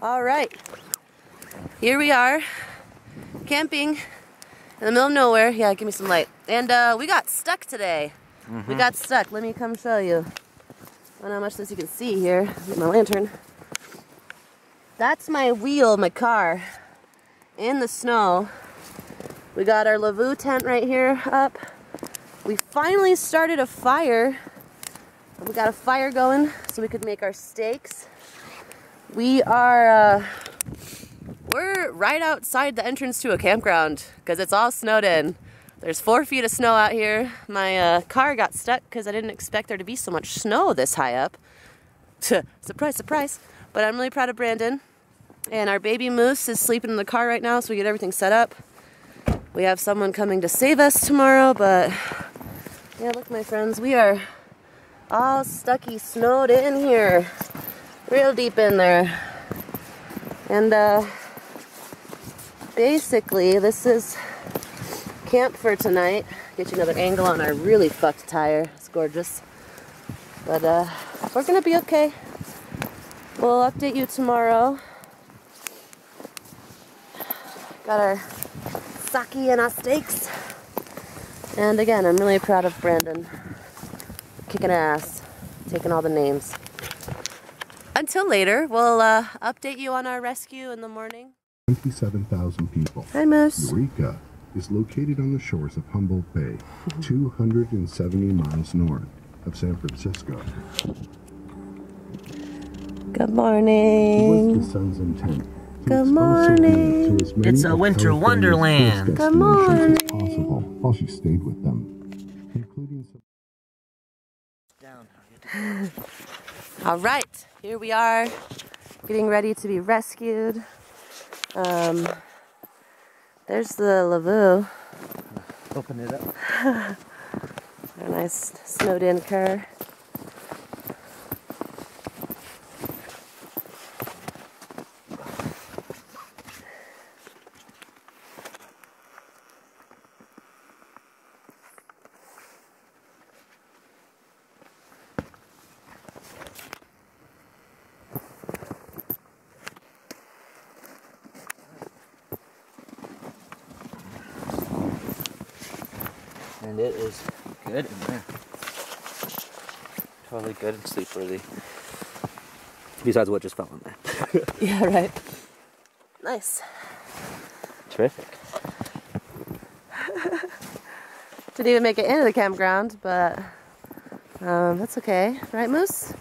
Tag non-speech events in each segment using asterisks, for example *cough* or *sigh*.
All right, here we are, camping in the middle of nowhere. Yeah, give me some light. And uh, we got stuck today. Mm -hmm. We got stuck. Let me come show you. I don't know how much this you can see here with my lantern. That's my wheel, my car, in the snow. We got our Lavvu tent right here up. We finally started a fire. We got a fire going so we could make our steaks. We are, uh, we're right outside the entrance to a campground because it's all snowed in. There's four feet of snow out here. My uh, car got stuck because I didn't expect there to be so much snow this high up. *laughs* surprise, surprise. But I'm really proud of Brandon. And our baby moose is sleeping in the car right now, so we get everything set up. We have someone coming to save us tomorrow, but yeah, look, my friends, we are all stucky, snowed in here real deep in there. And uh, basically, this is camp for tonight. Get you another angle on our really fucked tire. It's gorgeous. But uh, we're gonna be okay. We'll update you tomorrow. Got our sake and our steaks. And again, I'm really proud of Brandon. Kicking ass, taking all the names. Until later, we'll uh, update you on our rescue in the morning. 27,000 people. Hi, Moose. Eureka is located on the shores of Humboldt Bay, *laughs* 270 miles north of San Francisco. Good morning. It was the sun's intent Good morning. It's a winter wonderland. Good morning. Possible while she stayed with them, including some. *laughs* All right, here we are, getting ready to be rescued. Um, there's the Lavvu. Open it up. *laughs* a nice snowed in car. And it is good in there. Totally good and sleep worthy. Besides what just fell in there. *laughs* *laughs* yeah, right. Nice. Terrific. *laughs* Didn't even make it into the campground, but um, that's okay. Right, Moose?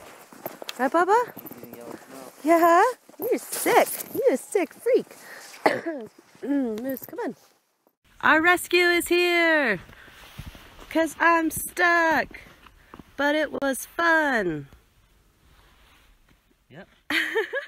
Right, Bubba? Yeah? You're sick. You're a sick freak. *coughs* *coughs* Moose, come on. Our rescue is here! Because I'm stuck. But it was fun. Yep. *laughs*